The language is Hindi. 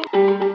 Música